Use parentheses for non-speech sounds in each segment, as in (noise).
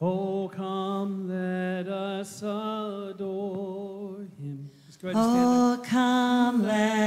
Oh, come, let us adore him. Oh, come, let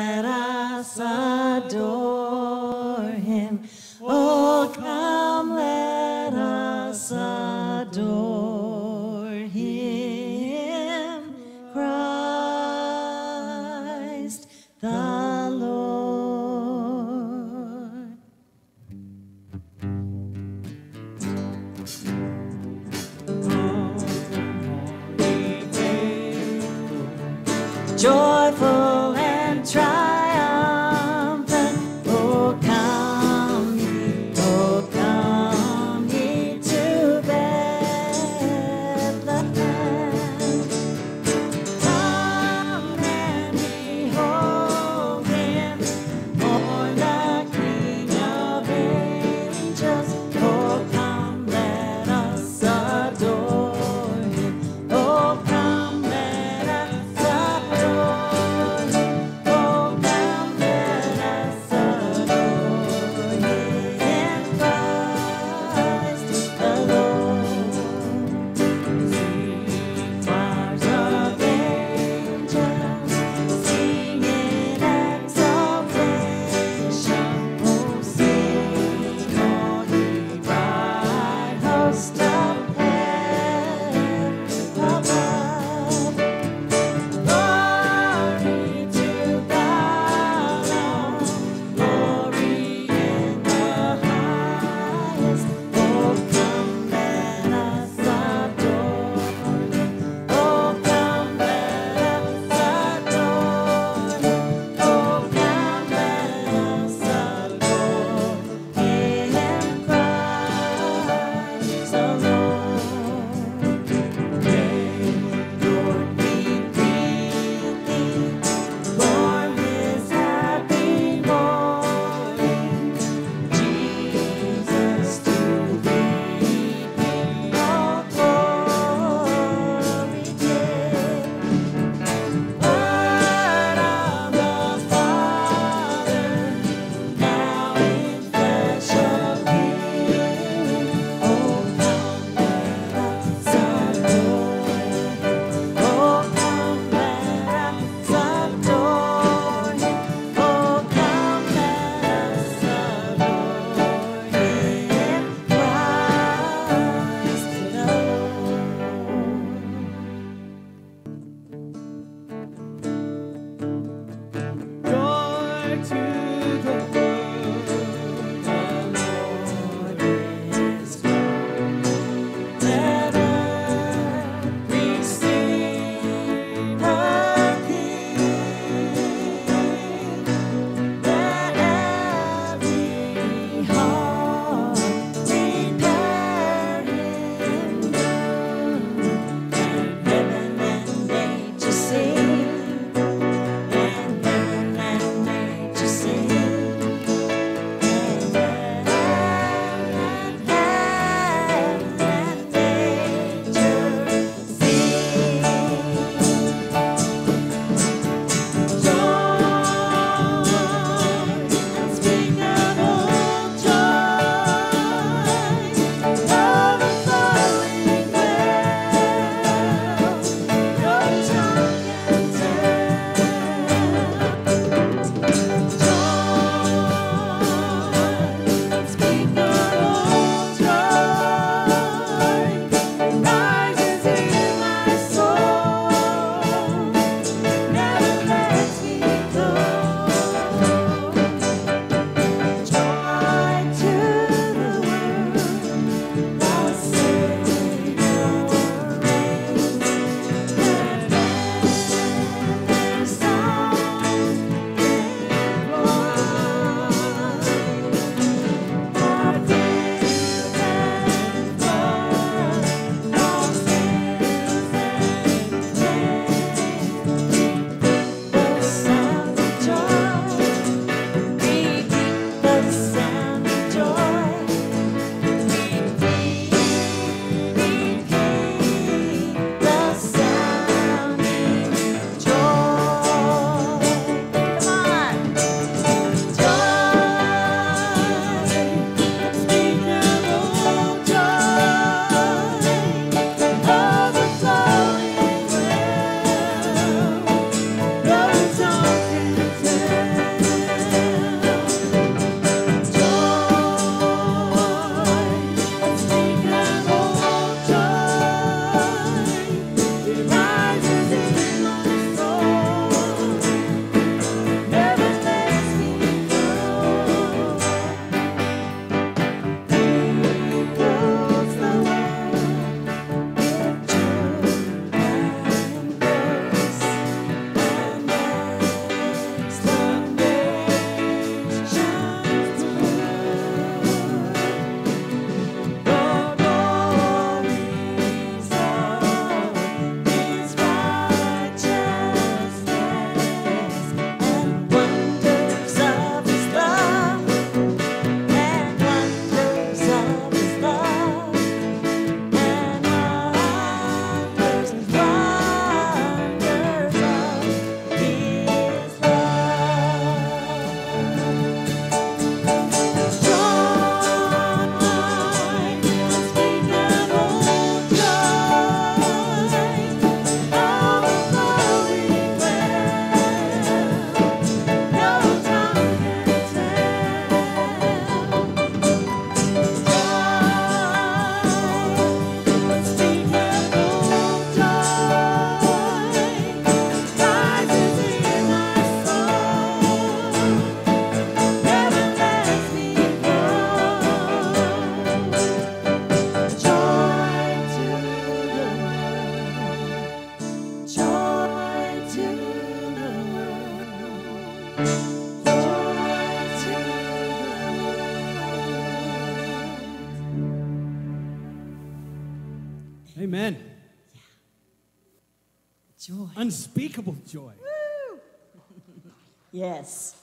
Yes.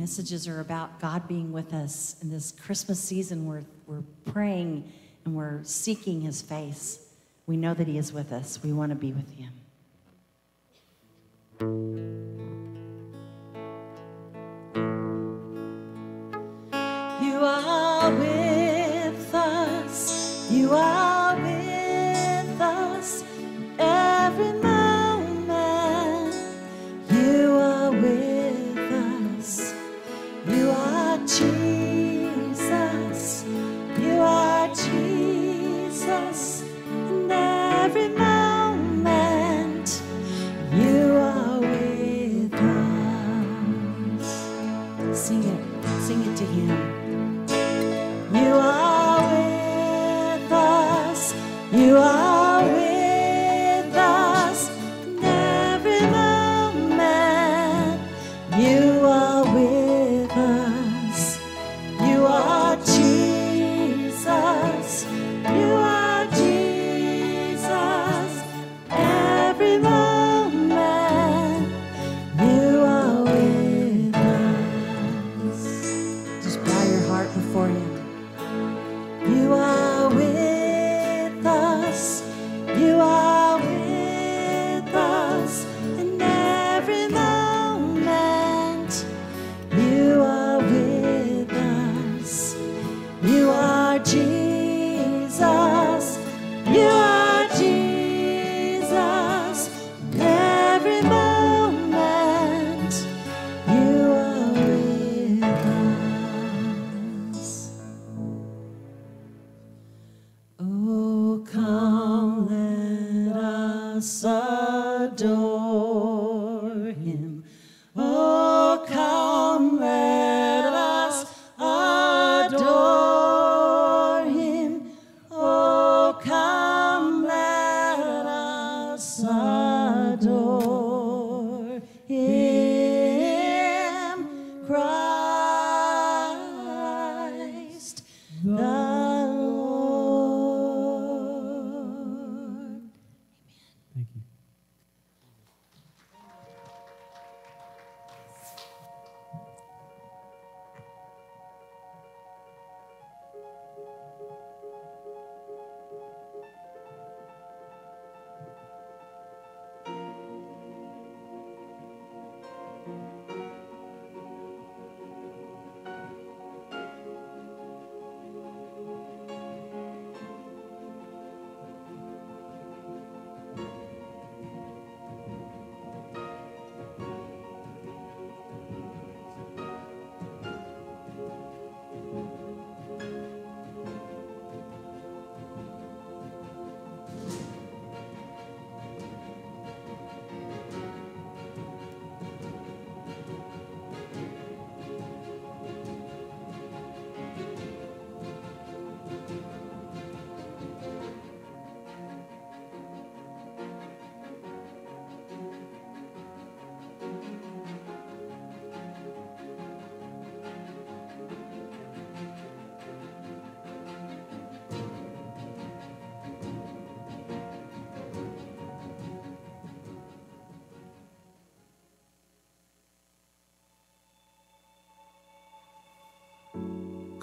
messages are about God being with us. In this Christmas season, we're, we're praying and we're seeking his face. We know that he is with us. We want to be with him.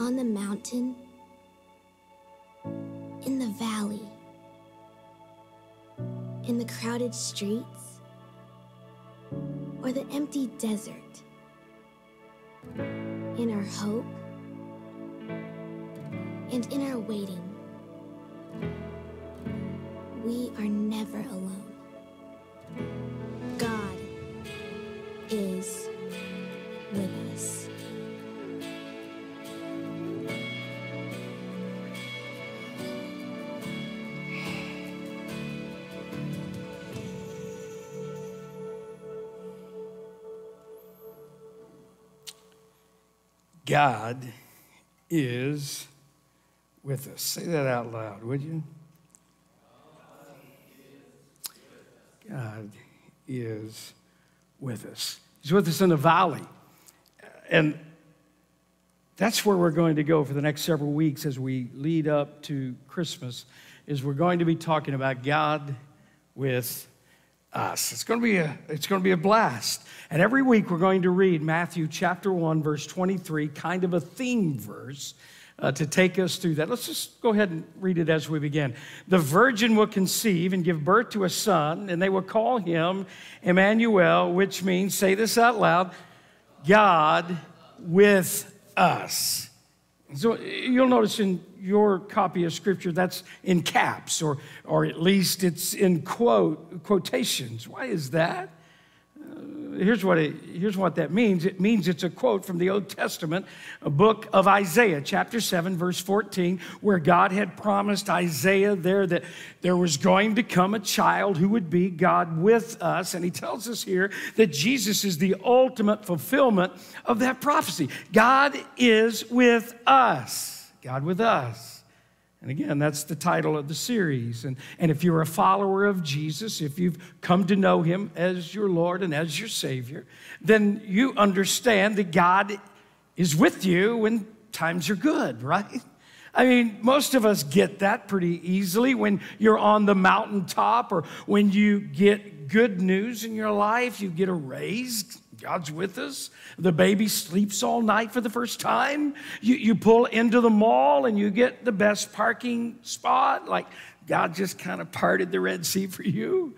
On the mountain, in the valley, in the crowded streets, or the empty desert, in our hope and in our waiting, we are never alone. God is with us. Say that out loud, would you? God is with us. He's with us in the valley. And that's where we're going to go for the next several weeks as we lead up to Christmas is we're going to be talking about God with us. It's going to be a it's going to be a blast. And every week we're going to read Matthew chapter 1 verse 23, kind of a theme verse. Uh, to take us through that. Let's just go ahead and read it as we begin. The virgin will conceive and give birth to a son, and they will call him Emmanuel, which means, say this out loud, God with us. So you'll notice in your copy of scripture that's in caps, or, or at least it's in quote, quotations. Why is that? Here's, what it, here's what that means it means it's a quote from the Old Testament, a book of Isaiah, chapter 7, verse 14, where God had promised Isaiah there that there was going to come a child who would be God with us. And he tells us here that Jesus is the ultimate fulfillment of that prophecy. God is with us. God with us. And again, that's the title of the series. And, and if you're a follower of Jesus, if you've come to know him as your Lord and as your Savior, then you understand that God is with you when times are good, (laughs) right? I mean, most of us get that pretty easily when you're on the mountaintop or when you get good news in your life, you get a raise. God's with us. The baby sleeps all night for the first time. You, you pull into the mall and you get the best parking spot, like God just kind of parted the Red Sea for you.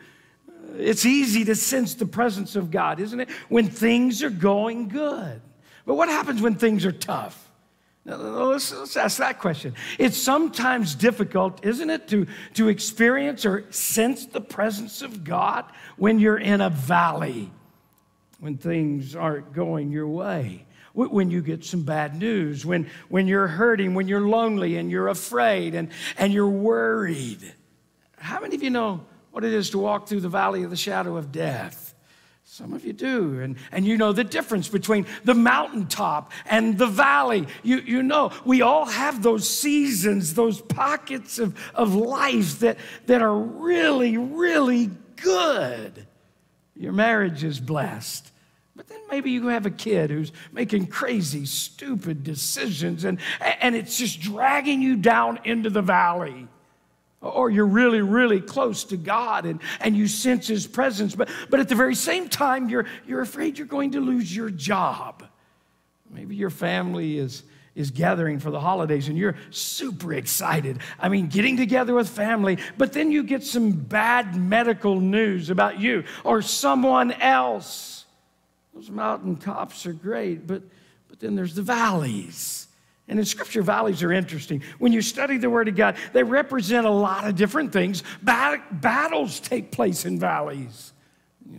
It's easy to sense the presence of God, isn't it? When things are going good. But what happens when things are tough? Let's, let's, ask that question. It's sometimes difficult, isn't it, to, to experience or sense the presence of God when you're in a valley when things aren't going your way, when you get some bad news, when, when you're hurting, when you're lonely and you're afraid and, and you're worried. How many of you know what it is to walk through the valley of the shadow of death? Some of you do. And, and you know the difference between the mountaintop and the valley. You, you know, we all have those seasons, those pockets of, of life that, that are really, really good. Your marriage is blessed. But then maybe you have a kid who's making crazy, stupid decisions and, and it's just dragging you down into the valley. Or you're really, really close to God and, and you sense His presence, but, but at the very same time, you're, you're afraid you're going to lose your job. Maybe your family is, is gathering for the holidays and you're super excited. I mean, getting together with family, but then you get some bad medical news about you or someone else. Those mountaintops are great, but, but then there's the valleys. And in Scripture, valleys are interesting. When you study the Word of God, they represent a lot of different things. Bat- battles take place in valleys.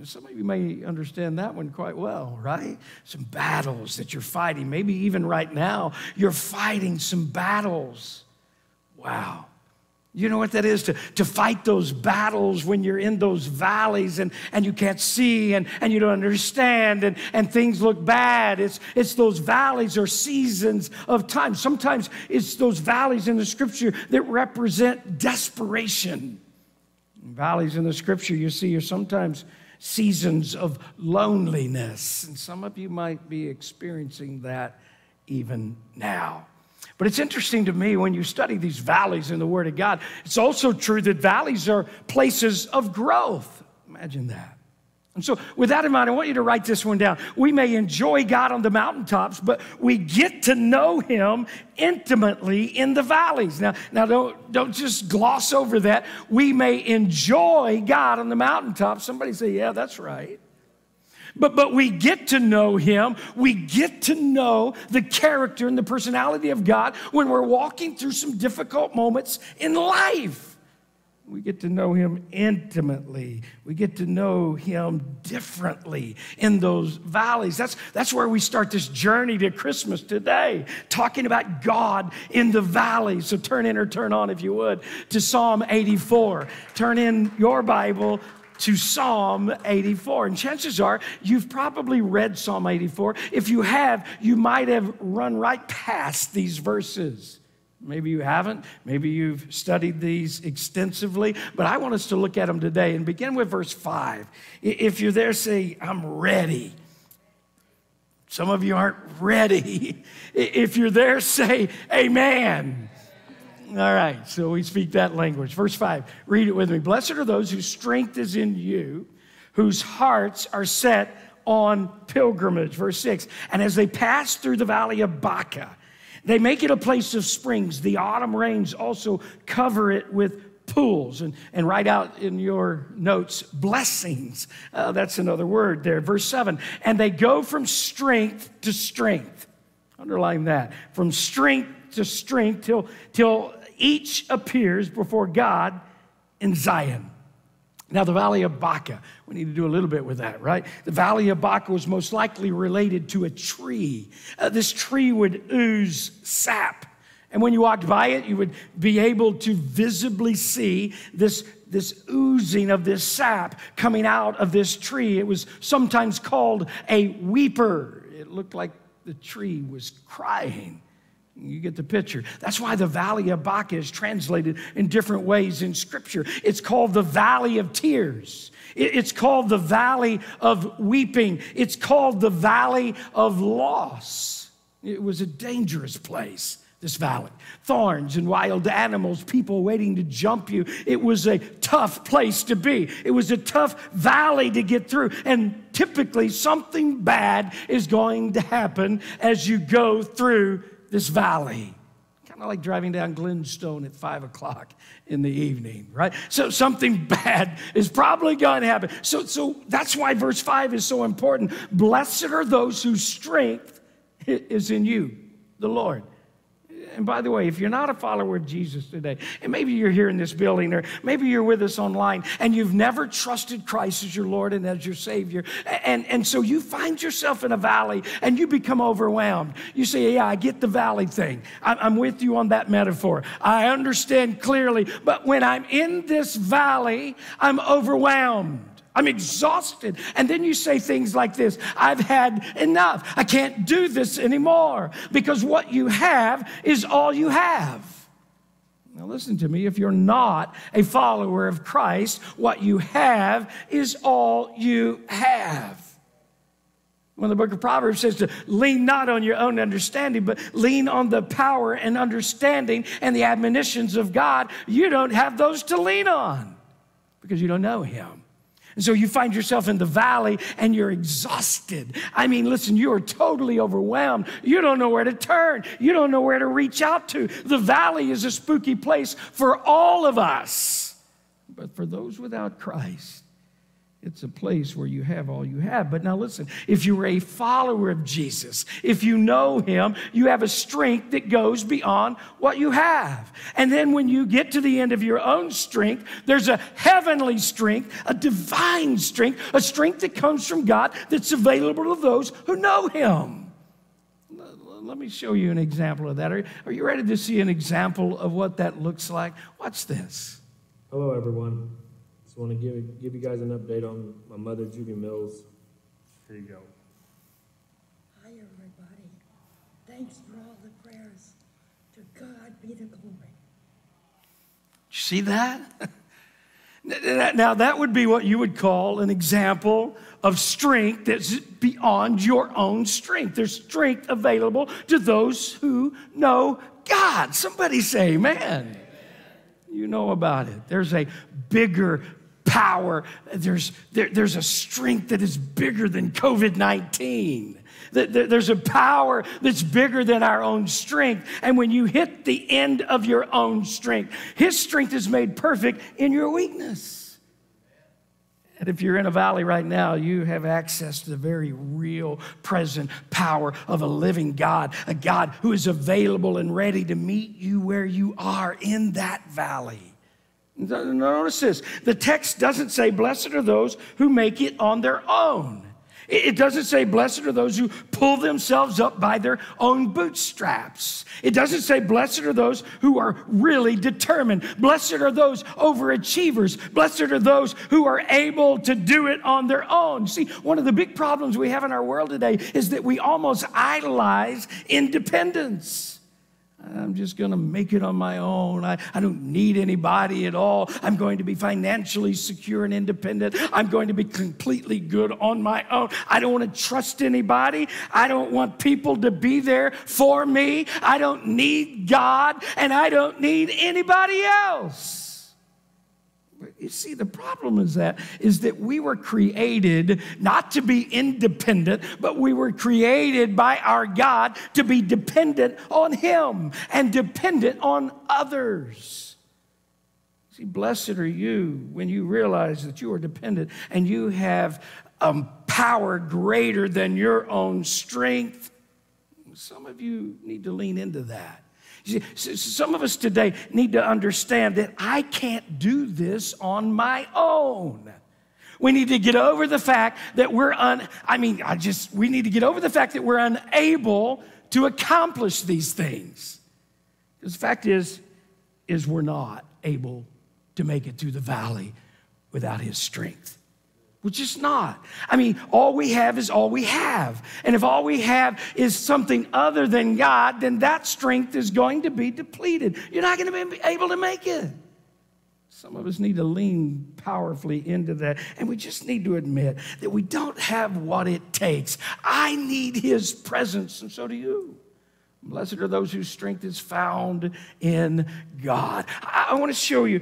Some of you may understand that one quite well, right? Some battles that you're fighting. Maybe even right now, you're fighting some battles. Wow. You know what that is to, to fight those battles when you're in those valleys and, and you can't see and, and you don't understand and, and things look bad. It's, it's those valleys or seasons of time. Sometimes it's those valleys in the scripture that represent desperation. Valleys in the scripture you see are sometimes seasons of loneliness. And some of you might be experiencing that even now. But it's interesting to me when you study these valleys in the Word of God, it's also true that valleys are places of growth. Imagine that. And so, with that in mind, I want you to write this one down. We may enjoy God on the mountaintops, but we get to know Him intimately in the valleys. Now, now don't, don't just gloss over that. We may enjoy God on the mountaintops. Somebody say, Yeah, that's right. But, but we get to know him. We get to know the character and the personality of God when we're walking through some difficult moments in life. We get to know him intimately. We get to know him differently in those valleys. That's, that's where we start this journey to Christmas today, talking about God in the valleys. So turn in or turn on, if you would, to Psalm 84. Turn in your Bible to Psalm 84. And chances are you've probably read Psalm 84. If you have, you might have run right past these verses. Maybe you haven't. Maybe you've studied these extensively, but I want us to look at them today and begin with verse 5. If you're there, say, I'm ready. Some of you aren't ready. If you're there, say, Amen. All right, so we speak that language. Verse 5, read it with me. Blessed are those whose strength is in you, whose hearts are set on pilgrimage. Verse 6, and as they pass through the valley of Baca, they make it a place of springs. The autumn rains also cover it with pools. And, and write out in your notes, blessings. Uh, that's another word there. Verse 7 and they go from strength to strength. Underline that. From strength to strength till, till each appears before God in Zion. Now, the Valley of Baca, we need to do a little bit with that, right? The Valley of Baca was most likely related to a tree. Uh, this tree would ooze sap. And when you walked by it, you would be able to visibly see this, this oozing of this sap coming out of this tree. It was sometimes called a weeper. It looked like the tree was crying. You get the picture. That's why the Valley of Baca is translated in different ways in Scripture. It's called the Valley of Tears. It's called the Valley of Weeping. It's called the Valley of Loss. It was a dangerous place, this valley. Thorns and wild animals, people waiting to jump you. It was a tough place to be. It was a tough valley to get through. And typically, something bad is going to happen as you go through this valley. Kind of like driving down Glenstone at five o'clock in the evening, right? So something (laughs) bad is probably going to happen. So, so that's why verse five is so important. Blessed are those whose strength is in you, the Lord. And by the way, if you're not a follower of Jesus today, and maybe you're here in this building, or maybe you're with us online, and you've never trusted Christ as your Lord and as your Savior, and, and so you find yourself in a valley and you become overwhelmed. You say, Yeah, I get the valley thing. I'm with you on that metaphor. I understand clearly, but when I'm in this valley, I'm overwhelmed. I'm exhausted. And then you say things like this I've had enough. I can't do this anymore because what you have is all you have. Now, listen to me. If you're not a follower of Christ, what you have is all you have. When the book of Proverbs says to lean not on your own understanding, but lean on the power and understanding and the admonitions of God, you don't have those to lean on because you don't know Him. And so you find yourself in the valley and you're exhausted. I mean, listen, you are totally overwhelmed. You don't know where to turn, you don't know where to reach out to. The valley is a spooky place for all of us. But for those without Christ, it's a place where you have all you have. But now listen, if you're a follower of Jesus, if you know him, you have a strength that goes beyond what you have. And then when you get to the end of your own strength, there's a heavenly strength, a divine strength, a strength that comes from God that's available to those who know him. Let me show you an example of that. Are, you ready to see an example of what that looks like? Watch this. Hello, everyone want to give, give you guys an update on my mother, Judy Mills. Here you go. Hi, everybody. Thanks for all the prayers. To God be the glory. You see that? (laughs) now, that would be what you would call an example of strength that's beyond your own strength. There's strength available to those who know God. Somebody say, Amen. You know about it. There's a bigger power. There's, there, there's a strength that is bigger than COVID 19. There's a power that's bigger than our own strength. And when you hit the end of your own strength, His strength is made perfect in your weakness. And if you're in a valley right now, you have access to the very real, present power of a living God, a God who is available and ready to meet you where you are in that valley. Notice this the text doesn't say, Blessed are those who make it on their own. It doesn't say, blessed are those who pull themselves up by their own bootstraps. It doesn't say, blessed are those who are really determined. Blessed are those overachievers. Blessed are those who are able to do it on their own. See, one of the big problems we have in our world today is that we almost idolize independence. I'm just going to make it on my own. I, I don't need anybody at all. I'm going to be financially secure and independent. I'm going to be completely good on my own. I don't want to trust anybody. I don't want people to be there for me. I don't need God, and I don't need anybody else. You see, the problem is that is that we were created not to be independent, but we were created by our God to be dependent on Him and dependent on others. See, blessed are you when you realize that you are dependent and you have um, power greater than your own strength. Some of you need to lean into that. Some of us today need to understand that I can't do this on my own. We need to get over the fact that we're un, I mean, I just, we need to get over the fact that we're unable to accomplish these things. Because the fact is, is we're not able to make it through the valley without his strength. We're just not. I mean, all we have is all we have. And if all we have is something other than God, then that strength is going to be depleted. You're not going to be able to make it. Some of us need to lean powerfully into that. And we just need to admit that we don't have what it takes. I need His presence, and so do you. Blessed are those whose strength is found in God. I, want to show you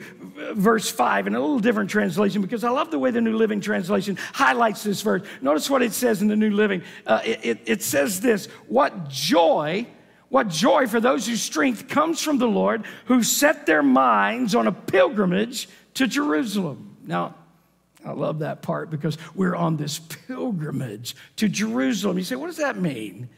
verse 5 in a little different translation because I love the way the New Living Translation highlights this verse. Notice what it says in the New Living. Uh, it, it, it says this What joy, what joy for those whose strength comes from the Lord, who set their minds on a pilgrimage to Jerusalem. Now, I love that part because we're on this pilgrimage to Jerusalem. You say, what does that mean?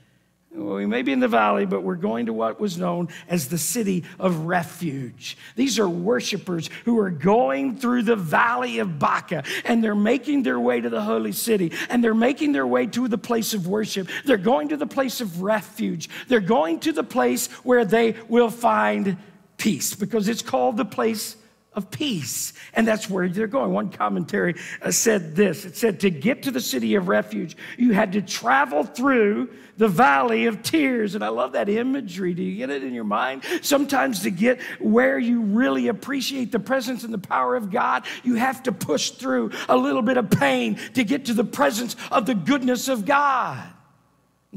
We may be in the valley, but we're going to what was known as the city of refuge. These are worshipers who are going through the valley of Baca and they're making their way to the holy city and they're making their way to the place of worship. They're going to the place of refuge. They're going to the place where they will find peace because it's called the place of peace. And that's where they're going. One commentary uh, said this it said, To get to the city of refuge, you had to travel through the valley of tears. And I love that imagery. Do you get it in your mind? Sometimes to get where you really appreciate the presence and the power of God, you have to push through a little bit of pain to get to the presence of the goodness of God.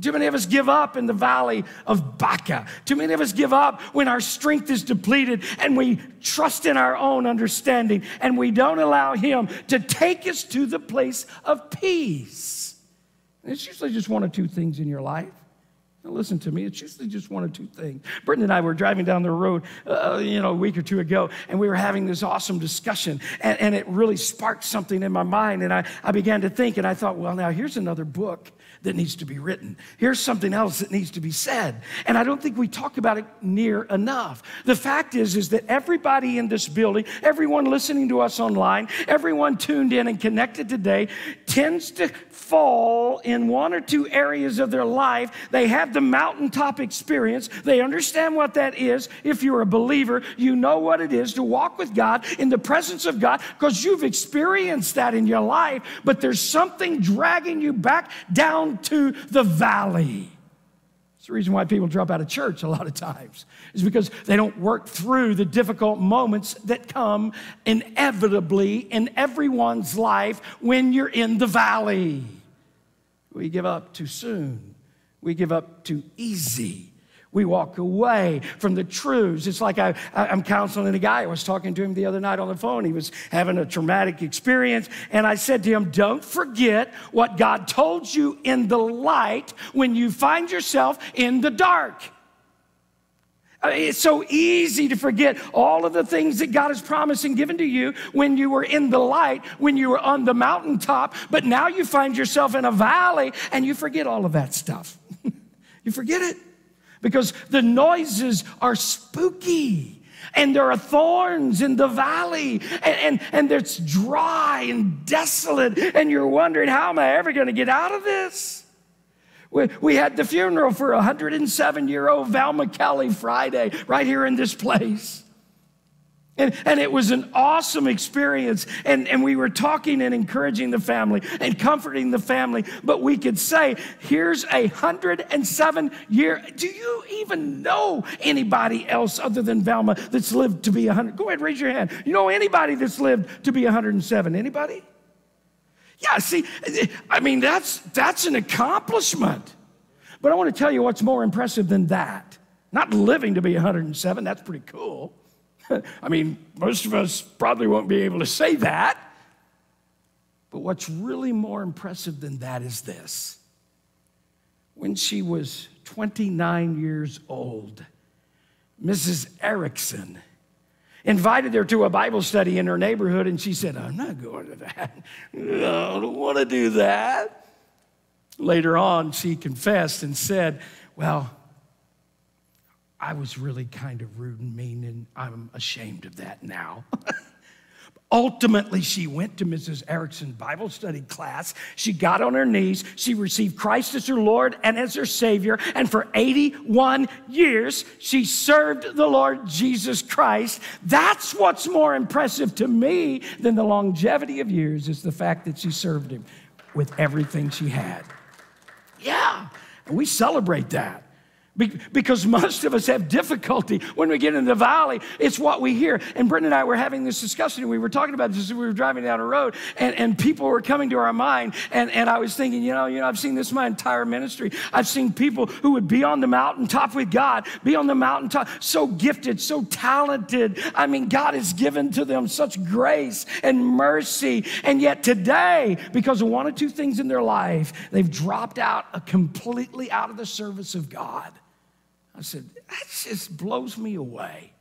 Too many of us give up in the valley of Baca. Too many of us give up when our strength is depleted and we trust in our own understanding and we don't allow Him to take us to the place of peace. And it's usually just one or two things in your life. Now listen to me, it's usually just one or two things. Britton and I were driving down the road, uh, you know, a week or two ago, and we were having this awesome discussion, and, and it really sparked something in my mind. And I, I began to think, and I thought, well, now here's another book that needs to be written. Here's something else that needs to be said. And I don't think we talk about it near enough. The fact is, is that everybody in this building, everyone listening to us online, everyone tuned in and connected today tends to fall in one or two areas of their life. They have the mountaintop experience. They understand what that is. If you're a believer, you know what it is to walk with God in the presence of God because you've experienced that in your life. But there's something dragging you back down to the valley. It's the reason why people drop out of church a lot of times, is because they don't work through the difficult moments that come inevitably in everyone's life when you're in the valley. We give up too soon, we give up too easy. We walk away from the truths. It's like I, am counseling a guy. I was talking to him the other night on the phone. He was having a traumatic experience. And I said to him, Don't forget what God told you in the light when you find yourself in the dark. Uh, it's so easy to forget all of the things that God has promised and given to you when you were in the light, when you were on the mountaintop, but now you find yourself in a valley and you forget all of that stuff. (laughs) you forget it because the noises are spooky and there are thorns in the valley and, and, and it's dry and desolate and you're wondering, how am I ever going to get out of this? We, had the funeral for a 107 year old val Kelly Friday right here in this place. And, and it was an awesome experience. And, and we were talking and encouraging the family and comforting the family. But we could say, here's a 107 year. Do you even know anybody else other than Velma that's lived to be 100? Go ahead, raise your hand. You know anybody that's lived to be 107? Anybody? Yeah, see, I mean, that's, that's an accomplishment. But I want to tell you what's more impressive than that. Not living to be 107, that's pretty cool. (laughs) I mean, most of us probably won't be able to say that. But what's really more impressive than that is this. When she was 29 years old, Mrs. Erickson invited her to a Bible study in her neighborhood, and she said, I'm not going to that. (laughs) I don't want to do that. Later on, she confessed and said, Well, I was really kind of rude and mean, and I'm ashamed of that now. (laughs) Ultimately, she went to Mrs. Erickson's Bible study class. She got on her knees. She received Christ as her Lord and as her Savior. And for 81 years, she served the Lord Jesus Christ. That's what's more impressive to me than the longevity of years, is the fact that she served Him with everything she had. Yeah, we celebrate that. Because most of us have difficulty when we get in the valley. It's what we hear. And Brent and I were having this discussion, and we were talking about this as we were driving down a road, and, and people were coming to our mind. And, and I was thinking, you know, you know, I've seen this my entire ministry. I've seen people who would be on the mountaintop with God, be on the mountaintop, so gifted, so talented. I mean, God has given to them such grace and mercy. And yet today, because of one or two things in their life, they've dropped out uh, completely out of the service of God. I said, that just blows me away.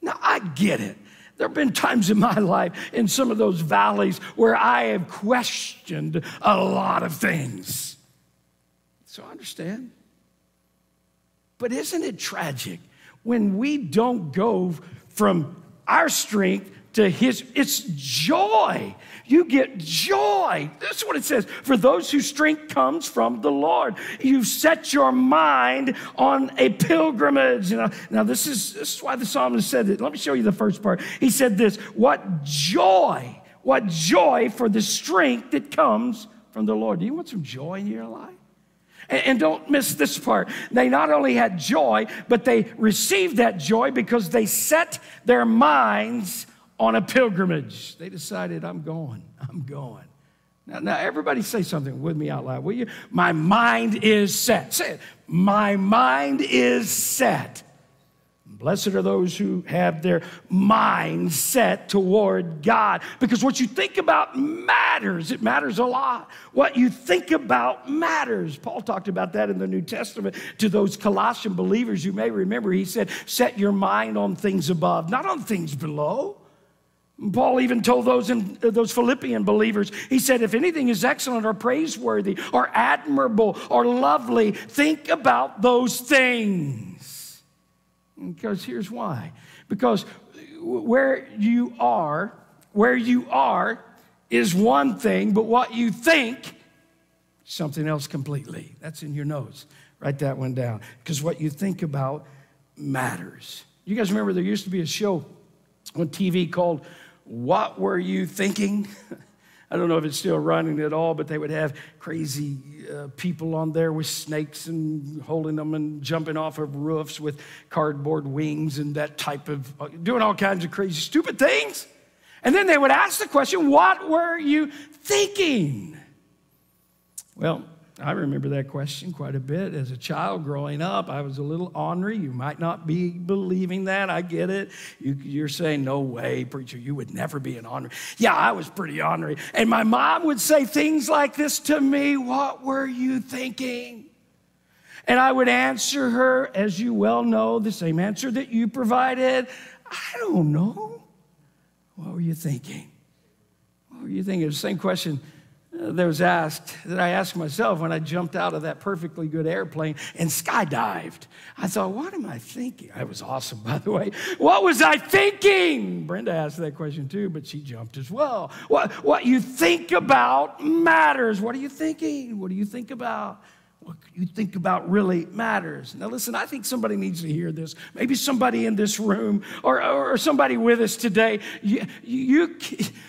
Now, I get it. There have been times in my life in some of those valleys where I have questioned a lot of things. So I understand. But isn't it tragic when we don't go from our strength to his? It's joy you get joy. This is what it says. For those whose strength comes from the Lord. You set your mind on a pilgrimage. Know, now, this is, this is why the psalmist said it. Let me show you the first part. He said this What joy, what joy for the strength that comes from the Lord. Do you want some joy in your life? And, don't miss this part. They not only had joy, but they received that joy because they set their minds on a pilgrimage. They decided, I'm going, I'm going. Now, now, everybody say something with me out loud, will you? My mind is set. Say it. My mind is set. Blessed are those who have their mind set toward God because what you think about matters. It matters a lot. What you think about matters. Paul talked about that in the New Testament to those Colossian believers. You may remember he said, Set your mind on things above, not on things below. Paul even told those in uh, those Philippian believers, he said, if anything is excellent or praiseworthy or admirable or lovely, think about those things. Because here's why. Because where you are, where you are is one thing, but what you think, something else completely. That's in your notes. Write that one down. Because what you think about matters. You guys remember there used to be a show on TV called what were you thinking? (laughs) I don't know if it's still running at all, but they would have crazy uh, people on there with snakes and holding them and jumping off of roofs with cardboard wings and that type of, uh, doing all kinds of crazy, stupid things. And then they would ask the question, What were you thinking? Well, I remember that question quite a bit as a child growing up. I was a little ornery. You might not be believing that. I get it. You, are saying, No way, preacher, you would never be an ornery. Yeah, I was pretty ornery. And my mom would say things like this to me What were you thinking? And I would answer her, as you well know, the same answer that you provided. I don't know. What were you thinking? What were you thinking? The same question that was asked that I asked myself when I jumped out of that perfectly good airplane and skydived. I thought, what am I thinking? I was awesome, (laughs) by the way. What was I thinking? Brenda asked that question too, but she jumped as well. What, what you think about matters. What are you thinking? What do you think about? What you think about really matters. Now, listen, I think somebody needs to hear this. Maybe somebody in this room or, or somebody with us today. You, you,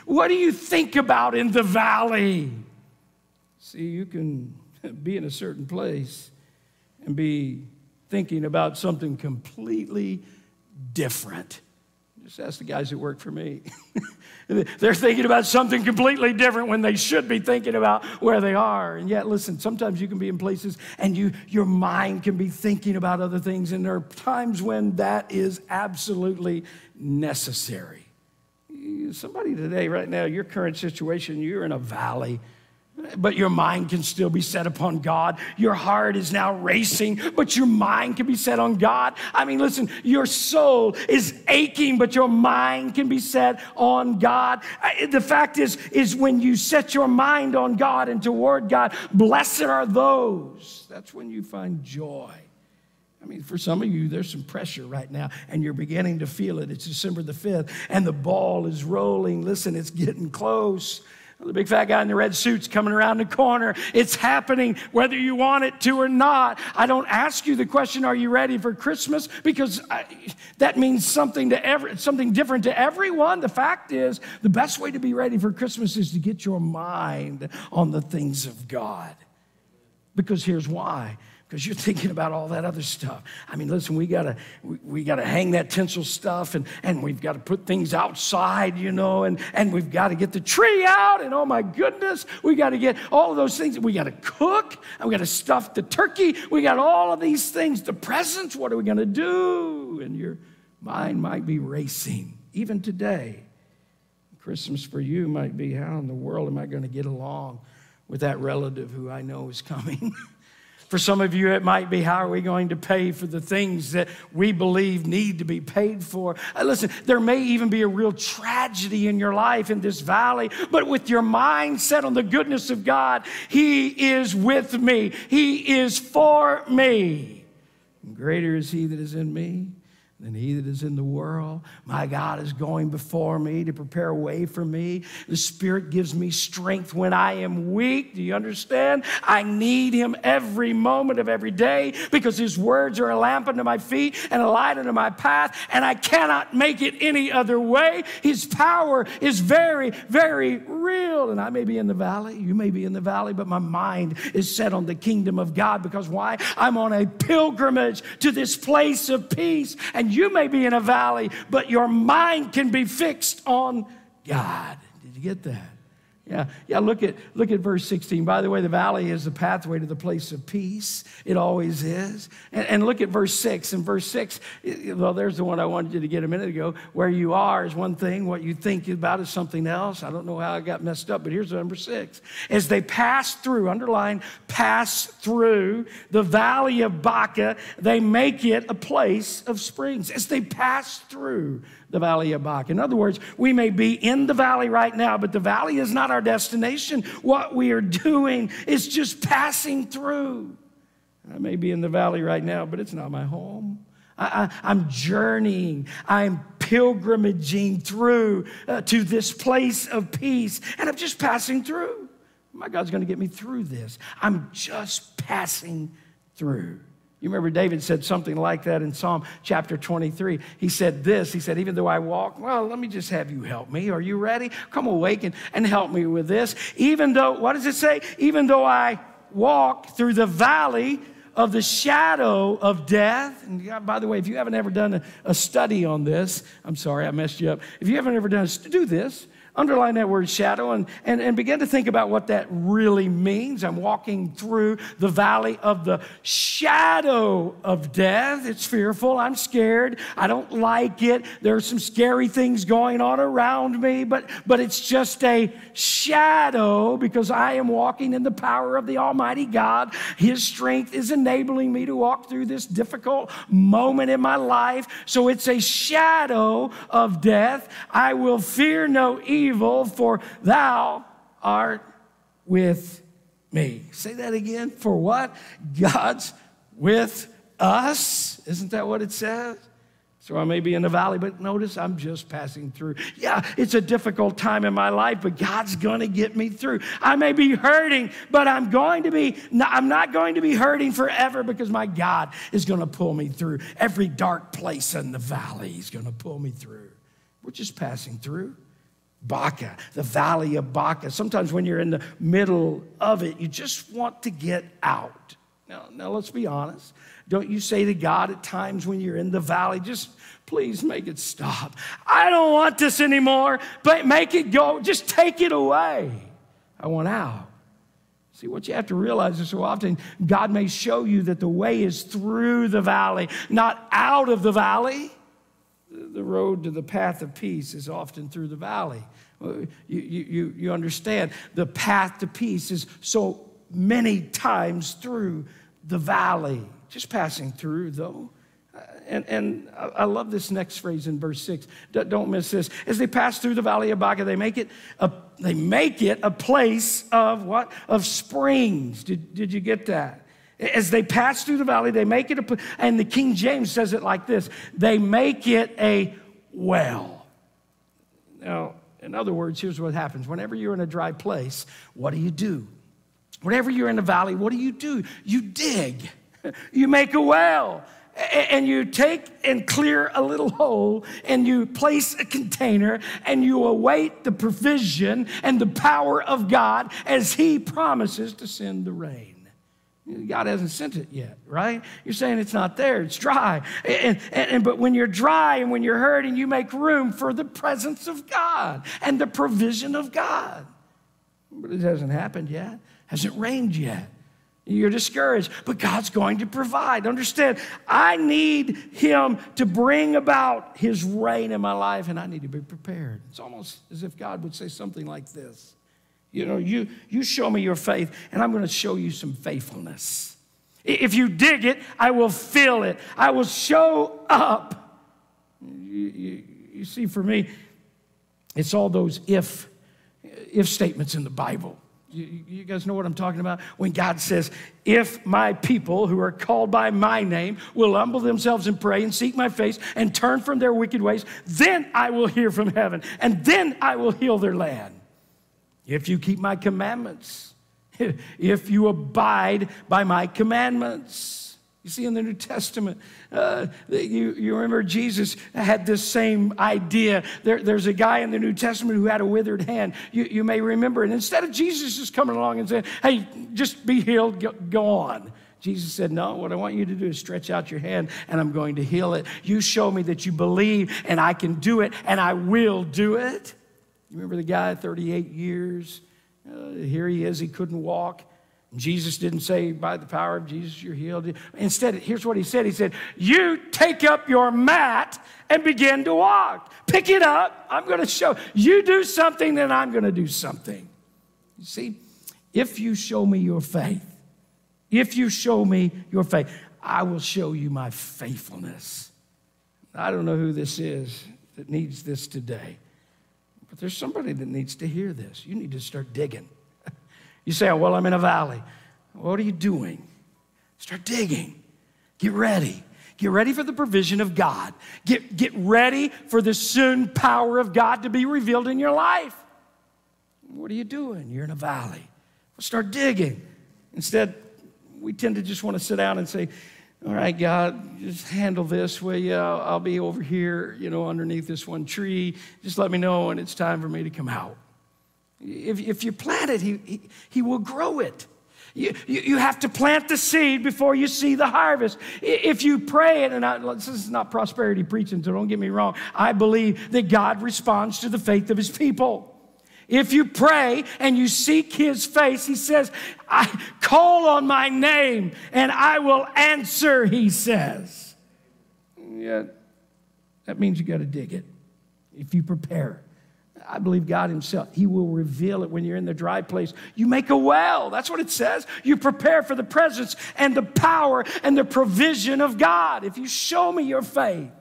what do you think about in the valley? See, you can be in a certain place and be thinking about something completely different. Just ask the guys who work for me. (laughs) They're thinking about something completely different when they should be thinking about where they are. And yet, listen, sometimes you can be in places and you, your mind can be thinking about other things, and there are times when that is absolutely necessary. Somebody today, right now, your current situation, you're in a valley but your mind can still be set upon God. Your heart is now racing, but your mind can be set on God. I mean, listen, your soul is aching, but your mind can be set on God. The fact is, is when you set your mind on God and toward God, blessed are those. That's when you find joy. I mean, for some of you, there's some pressure right now, and you're beginning to feel it. It's December the 5th, and the ball is rolling. Listen, it's getting close. The big fat guy in the red suit's coming around the corner. It's happening whether you want it to or not. I don't ask you the question, are you ready for Christmas? Because I, that means something to every, something different to everyone. The fact is, the best way to be ready for Christmas is to get your mind on the things of God. Because here's why because you're thinking about all that other stuff. I mean, listen, we gotta we, we, gotta hang that tinsel stuff and and we've got to put things outside, you know, and and we've got to get the tree out, and oh my goodness, we got to get all those things. We got to cook, and we got to stuff the turkey. We got all of these things. The presents. What are we gonna do? And your mind might be racing even today. Christmas for you might be how in the world am I going to get along with that relative who I know is coming? (laughs) For some of you, it might be how are we going to pay for the things that we believe need to be paid for? Uh, listen, there may even be a real tragedy in your life in this valley, but with your mind set on the goodness of God, He is with me, He is for me. greater is He that is in me than he that is in the world. My God is going before me to prepare a way for me. The Spirit gives me strength when I am weak. Do you understand? I need him every moment of every day because his words are a lamp unto my feet and a light unto my path, and I cannot make it any other way. His power is very, very real. And I may be in the valley, you may be in the valley, but my mind is set on the kingdom of God because why? I'm on a pilgrimage to this place of peace. And you may be in a valley, but your mind can be fixed on God. Did you get that? Yeah, yeah. Look at look at verse 16. By the way, the valley is the pathway to the place of peace. It always is. And, and look at verse 6. In verse 6, well, there's the one I wanted you to get a minute ago. Where you are is one thing, what you think about is something else. I don't know how I got messed up, but here's number six. As they pass through, underline, pass through the valley of Baca, they make it a place of springs. As they pass through the valley of Baca. In other words, we may be in the valley right now, but the valley is not our destination. What we are doing is just passing through. I may be in the valley right now, but it's not my home. I, am journeying, I'm pilgrimaging through uh, to this place of peace, and I'm just passing through. My God's going to get me through this. I'm just passing through. You remember David said something like that in Psalm chapter 23. He said this He said, Even though I walk, well, let me just have you help me. Are you ready? Come awake and, help me with this. Even though, what does it say? Even though I walk through the valley of the shadow of death. And by the way, if you haven't ever done a, a study on this, I'm sorry, I messed you up. If you haven't ever done do this Underline that word shadow and, and, and begin to think about what that really means. I'm walking through the valley of the shadow of death. It's fearful. I'm scared. I don't like it. There are some scary things going on around me, but, but it's just a shadow because I am walking in the power of the Almighty God. His strength is enabling me to walk through this difficult moment in my life. So it's a shadow of death. I will fear no evil evil, for thou art with me. Say that again. For what? God's with us. Isn't that what it says? So I may be in the valley, but notice I'm just passing through. Yeah, it's a difficult time in my life, but God's going to get me through. I may be hurting, but I'm going to be, I'm not going to be hurting forever because my God is going to pull me through. Every dark place in the valley, He's going to pull me through. We're just passing through. Baca, the valley of Baca. Sometimes when you're in the middle of it, you just want to get out. Now, now let's be honest. Don't you say to God at times when you're in the valley, just please make it stop. I don't want this anymore, but make it go. Just take it away. I want out. See, what you have to realize is so often God may show you that the way is through the valley, not out of the valley the road to the path of peace is often through the valley. You, you, you understand the path to peace is so many times through the valley. Just passing through, though. Uh, and, and I love this next phrase in verse six. Don't miss this. As they pass through the valley of Baca, they make it a, they make it a place of what? Of springs. Did, did you get that? As they pass through the valley, they make it a, and the King James says it like this they make it a well. Now, in other words, here's what happens whenever you're in a dry place, what do you do? Whenever you're in a valley, what do you do? You dig, (laughs) you make a well and you take and clear a little hole and you place a container and you await the provision and the power of God as He promises to send the rain. God hasn't sent it yet, right? You're saying it's not there, it's dry. And, and, and, but when you're dry and when you're hurting, you make room for the presence of God and the provision of God. But it hasn't happened yet, hasn't rained yet. You're discouraged, but God's going to provide. Understand, I need Him to bring about His reign in my life, and I need to be prepared. It's almost as if God would say something like this you know, you, you show me your faith, and I'm going to show you some faithfulness. If you dig it, I will fill it. I will show up. You, you, you see, for me, it's all those if, if statements in the Bible. You, you, guys know what I'm talking about? When God says, If my people who are called by my name will humble themselves and pray and seek my face and turn from their wicked ways, then I will hear from heaven and then I will heal their land if you keep my commandments, (laughs) if you abide by my commandments. You see, in the New Testament, uh, you, you remember Jesus had this same idea. There, there's a guy in the New Testament who had a withered hand. You, you may remember. And instead of Jesus just coming along and saying, hey, just be healed, go, go on. Jesus said, No, what I want you to do is stretch out your hand and I'm going to heal it. You show me that you believe and I can do it and I will do it. You remember the guy, 38 years? Uh, here he is, he couldn't walk. Jesus didn't say, by the power of Jesus, you're healed. Instead, here's what he said He said, You take up your mat and begin to walk. Pick it up. I'm going to show. You do something, then I'm going to do something. You see, if you show me your faith, if you show me your faith, I will show you my faithfulness. I don't know who this is that needs this today. There's somebody that needs to hear this. You need to start digging. (laughs) You say, well, I'm in a valley. What are you doing? Start digging. Get ready. Get ready for the provision of God. Get, get ready for the soon power of God to be revealed in your life. What are you doing? You're in a valley. Well, start digging. Instead, we tend to just want to sit down and say, all right, God, just handle this, will you? I'll, be over here, you know, underneath this one tree. Just let me know when it's time for me to come out. If, if you plant it, he, he, he will grow it. You, you, you, have to plant the seed before you see the harvest. If you pray it, and I, this is not prosperity preaching, so don't get me wrong. I believe that God responds to the faith of his people. If you pray and you seek his face, he says, I call on my name and I will answer, he says. Yeah, that means you got to dig it. If you prepare, I believe God Himself, He will reveal it when you're in the dry place. You make a well. That's what it says. You prepare for the presence and the power and the provision of God. If you show me your faith,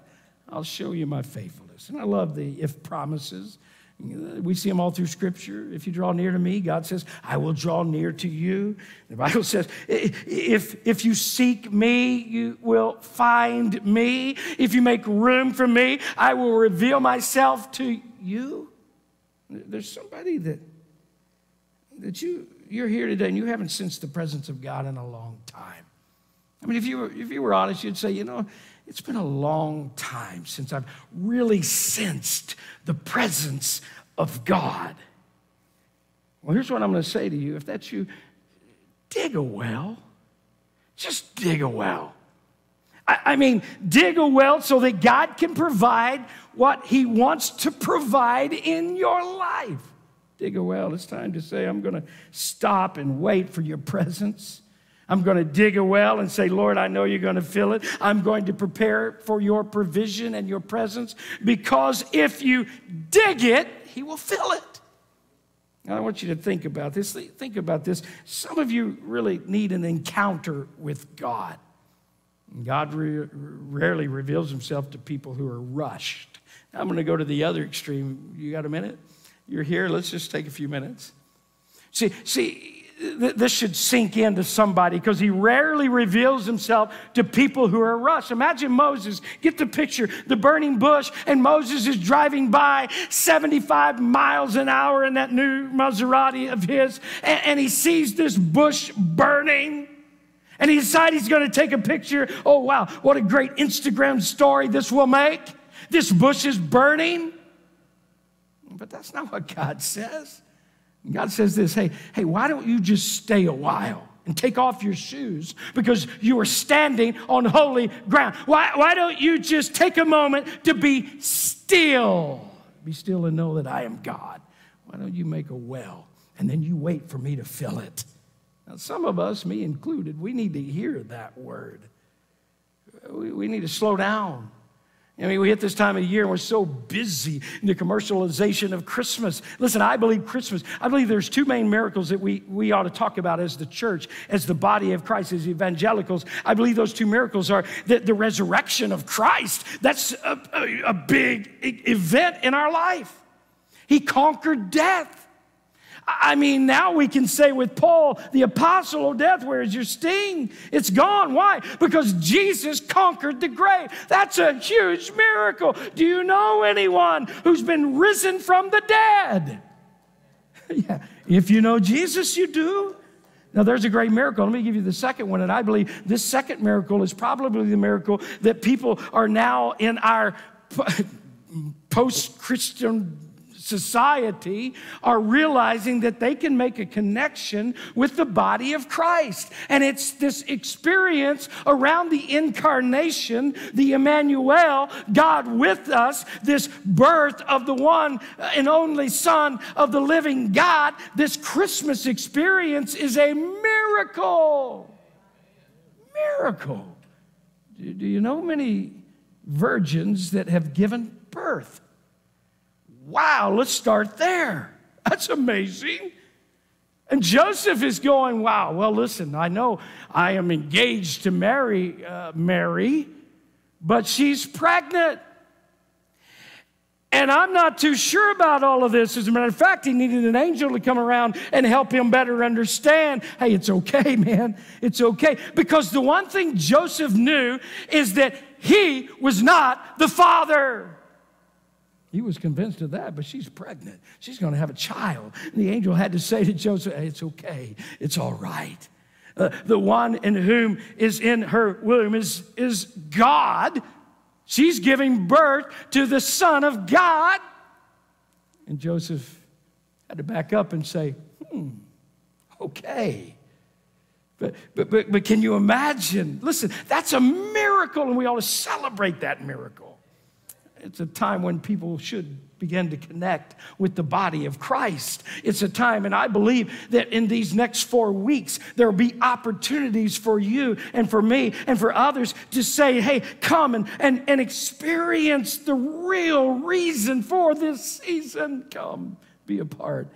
I'll show you my faithfulness. And I love the if promises. We see them all through Scripture. If you draw near to me, God says, I will draw near to you. The Bible says, if, if you seek me, you will find me. If you make room for me, I will reveal myself to you. There's somebody that, that you, you're here today and you haven't sensed the presence of God in a long time. I mean, if you were, if you were honest, you'd say, you know, it's been a long time since I've really sensed the presence of God. Well, here's what I'm going to say to you. If that's you, dig a well. Just dig a well. I, I mean, dig a well so that God can provide what He wants to provide in your life. Dig a well. It's time to say, I'm going to stop and wait for your (laughs) presence. I'm going to dig a well and say, Lord, I know you're going to fill it. I'm going to prepare for your provision and your presence because if you dig it, He will fill it. I want you to think about this. Think about this. Some of you really need an encounter with God. God re- rarely reveals himself to people who are rushed. Now, I'm going to go to the other extreme. You got a minute? You're here. Let's just take a few minutes. See, see, this should sink into somebody because he rarely reveals himself to people who are rushed. Imagine Moses, get the picture, the burning bush, and Moses is driving by 75 miles an hour in that new Maserati of his, and, and he sees this bush burning. And he decides he's going to take a picture. Oh, wow, what a great Instagram story this will make. This bush is burning. But that's not what God says. God says this hey, hey, why don't you just stay a while? and take off your shoes because you are standing on holy ground. Why, why don't you just take a moment to be still? Be still and know that I am God. Why don't you make a well and then you wait for me to fill it? Now, some of us, me included, we need to hear that word. We, we need to slow down. I mean, we hit this time of year and we're so busy in the commercialization of Christmas. Listen, I believe Christmas, I believe there's two main miracles that we, we ought to talk about as the church, as the body of Christ, as evangelicals. I believe those two miracles are the, the resurrection of Christ. That's a, a, a big event in our life. He conquered death. I mean, now we can say with Paul, the apostle of death, where is your sting? It's gone. Why? Because Jesus conquered the grave. That's a huge miracle. Do you know anyone who's been risen from the dead? (laughs) yeah. If you know Jesus, you do. Now, there's a great miracle. Let me give you the second one. And I believe this second miracle is probably the miracle that people are now in our (laughs) post Christian society are realizing that they can make a connection with the body of Christ. And it's this experience around the incarnation, the Emmanuel, God with us, this birth of the one and only Son of the living God. This Christmas experience is a miracle. Miracle. Do you know many virgins that have given birth? Wow, let's start there. That's amazing. And Joseph is going, Wow, well, listen, I know I am engaged to marry uh, Mary, but she's pregnant. And I'm not too sure about all of this. As a matter of fact, he needed an angel to come around and help him better understand hey, it's okay, (laughs) man. It's okay. Because the one thing Joseph knew is that he was not the father. He was convinced of that, but she's pregnant. She's going to have a child. And the angel had to say to Joseph, hey, It's okay. It's all right. Uh, the one in whom is in her womb is, is God. She's giving birth to the Son of God. And Joseph had to back up and say, Hmm, okay. But, but, but, but can you imagine? Listen, that's a miracle, and we ought to celebrate that miracle. It's a time when people should begin to connect with the body of Christ. It's a time, and I believe that in these next four weeks, there will be opportunities for you and for me and for others to say, hey, come and, and, and experience the real reason for this season. Come be a part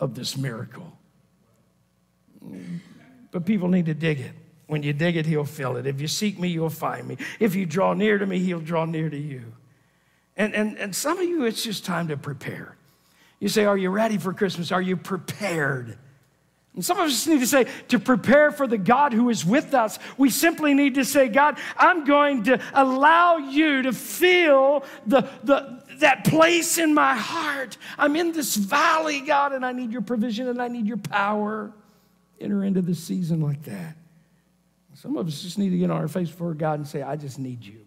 of this miracle. But people need to dig it. When you dig it, he'll fill it. If you seek me, you'll find me. If you draw near to me, he'll draw near to you. And, and, and some of you, it's just time to prepare. You say, Are you ready for Christmas? Are you prepared? And some of us need to say, to prepare for the God who is with us, we simply need to say, God, I'm going to allow you to feel the, the, that place in my heart. I'm in this valley, God, and I need your provision and I need your power. Enter into the season like that. Some of us just need to get on our face before God and say, I just need you.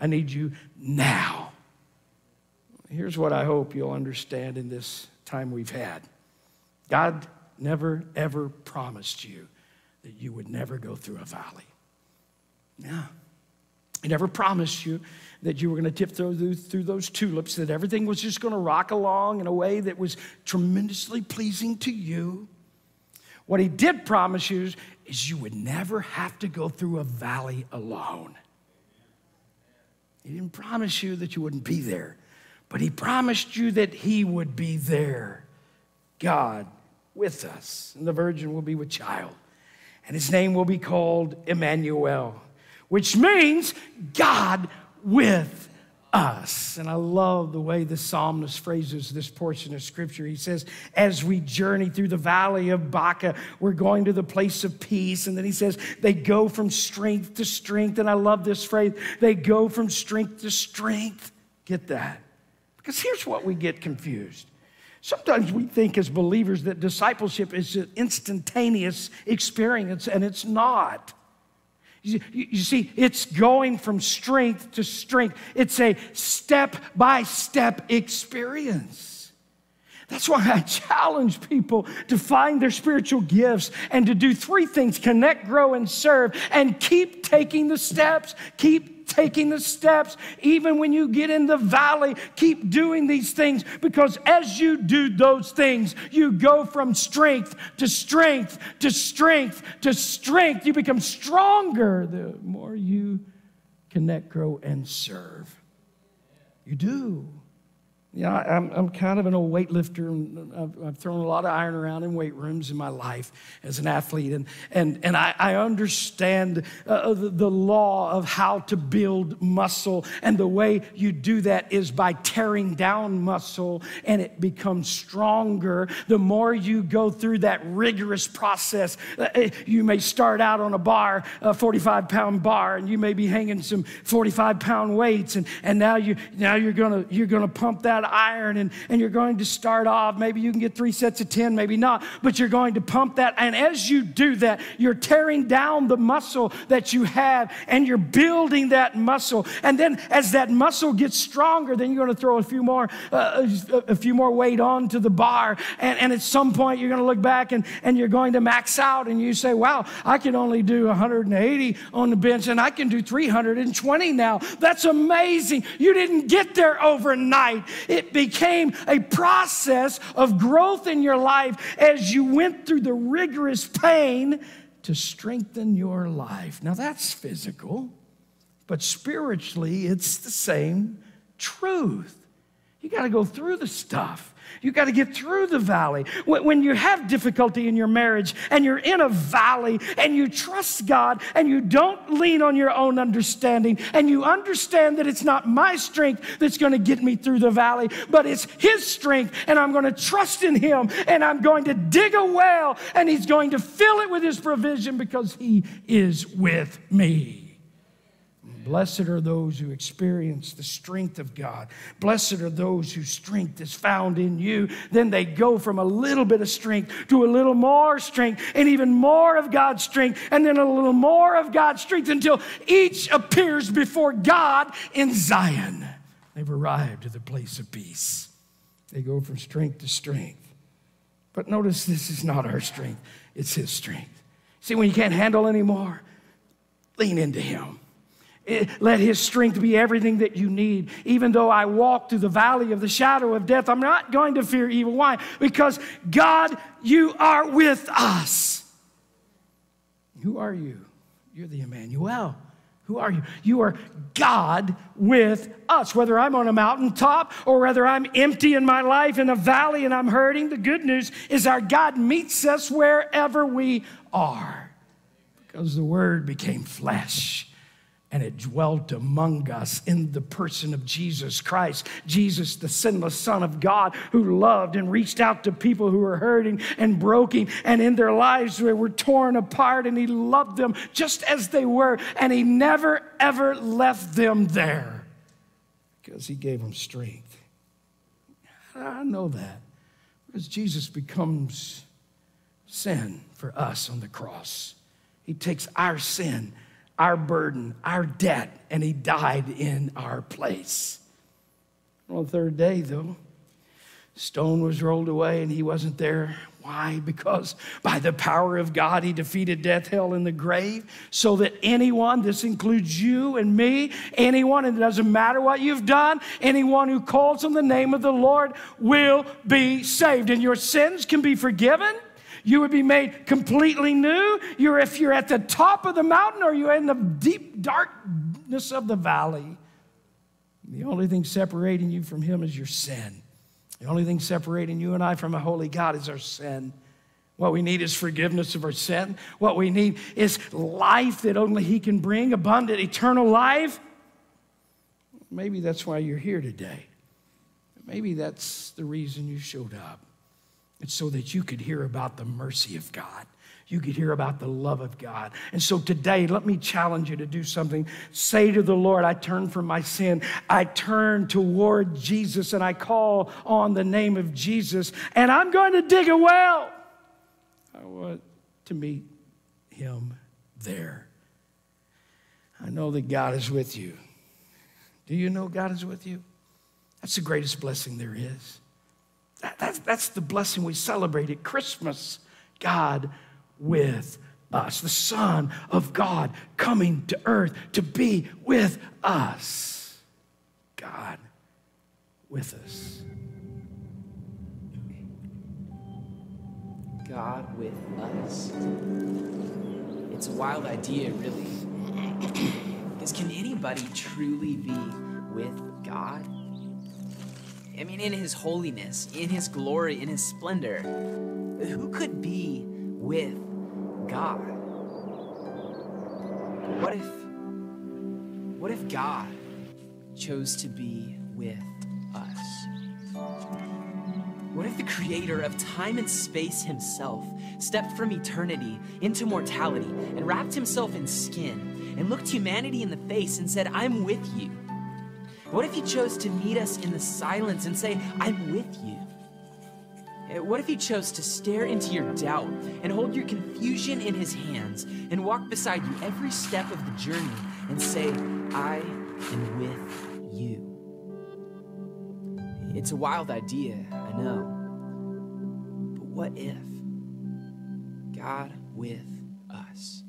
I need you now. Here's what I hope you'll understand in this time we've had God never, ever promised you that you would never go through a valley. Yeah. He never promised you that you were going to tip through, through those tulips, that everything was just going to rock along in a way that was tremendously pleasing to you. What he did promise you is you would never have to go through a valley alone. He didn't promise you that you wouldn't be there, but he promised you that he would be there. God with us, and the virgin will be with child, and his name will be called Emmanuel, which means God with us. And I love the way the psalmist phrases this portion of scripture. He says, As we journey through the valley of Baca, we're going to the place of peace. And then he says, They go from strength to strength. And I love this phrase they go from strength to strength. Get that? Because here's what we get confused. Sometimes we think as believers that discipleship is an instantaneous experience, and it's not. You, see, it's going from strength to strength. It's a step by step experience. That's why I challenge people to find their spiritual gifts and to do three things connect, grow, and serve, and keep taking the steps. Keep taking the steps. Even when you get in the valley, keep doing these things because as you do those things, you go from strength to strength to strength to strength. You become stronger the more you connect, grow, and serve. You do. You know, I'm, I'm kind of an old weightlifter. And I've, I've, thrown a lot of iron around in weight rooms in my life as an athlete. And, and, and I, I understand uh, the, the law of how to build muscle. And the way you do that is by tearing down muscle and it becomes stronger. The more you go through that rigorous process, uh, eh, you may start out on a bar, a 45 pound bar, and you may be hanging some 45 pound weights. And, and now, you, now you're going to you're gonna pump that iron and, and you're going to start off. Maybe you can get three sets of 10, maybe not, but you're going to pump that. And as you do that, you're tearing down the muscle that you have and you're building that muscle. And then as that muscle gets stronger, then you're going to throw a few more, uh, a few more weight onto the bar. And, and at some point, you're going to look back and, and you're going to max out and you say, wow, I can only do 180 on the bench and I can do 320 now. That's amazing. You didn't get there overnight. Became a process of growth in your life as you went through the rigorous pain to strengthen your life. Now, that's physical, but spiritually, it's the same truth. You got to go through the stuff. You got to get through the valley. When you have difficulty in your marriage and you're in a valley and you trust God and you don't lean on your own understanding and you understand that it's not my strength that's going to get me through the valley, but it's His strength and I'm going to trust in Him and I'm going to dig a well and He's going to fill it with His provision because He is with me. Blessed are those who experience the strength of God. Blessed are those whose strength is found in you. Then they go from a little bit of strength to a little more strength and even more of God's strength and then a little more of God's strength until each appears before God in Zion. They've arrived to the place of peace. They go from strength to strength. But notice this is not our strength, it's His strength. See, when you can't handle anymore, lean into Him Let his strength be everything that you need. Even though I walk through the valley of the shadow of death, I'm not going to fear evil. Why? Because God, you are with us. Who are you? You're the Emmanuel. Who are you? You are God with us. Whether I'm on a mountaintop or whether I'm empty in my life in a valley and I'm hurting, the good news is our God meets us wherever we are because the Word became flesh and it dwelt among us in the person of Jesus Christ. Jesus, the sinless Son of God, who loved and reached out to people who were hurting and broken and in their lives they were torn apart, and He loved them just as they were, and He never, ever left them there because He gave them strength. I know that because Jesus becomes sin for us on the cross. He takes our sin our burden, our debt, and he died in our place. On the third day, though, stone was rolled away and he wasn't there. Why? Because by the power of God, he defeated death, hell, and the grave, so that anyone, this includes you and me, anyone, and it doesn't matter what you've done, anyone who calls on the name of the Lord will be saved, and your sins can be forgiven. You would be made completely new. You're if you're at the top of the mountain or you're in the deep darkness of the valley. The only thing separating you from him is your sin. The only thing separating you and I from a holy God is our sin. What we need is forgiveness of our sin. What we need is life that only He can bring, abundant, eternal life. Maybe that's why you're here today. Maybe that's the reason you showed up. It's so that you could hear about the mercy of God. You could hear about the love of God. And so today, let me challenge you to do something. Say to the Lord, I turn from my sin. I turn toward Jesus and I call on the name of Jesus. And I'm going to dig a well. I want to meet him there. I know that God is with you. Do you know God is with you? That's the greatest blessing there is. That, that's, that's the blessing we celebrate at Christmas. God with us, the Son of God coming to earth to be with us. God with us. God with us. It's a wild idea, really. (clears throat) Because can anybody truly be with God? I mean, in His holiness, in His glory, in His splendor, who could be with God? What if, what if God chose to be with us? What if the creator of time and space himself stepped from eternity into mortality and wrapped himself in skin and looked humanity in the face and said, I'm with you? What if he chose to meet us in the silence and say, I'm with you? Eh, What if he chose to stare into your doubt and hold your confusion in his hands and walk beside you every step of the journey and say, I am with you? It's a wild idea, I know. But what if God with us?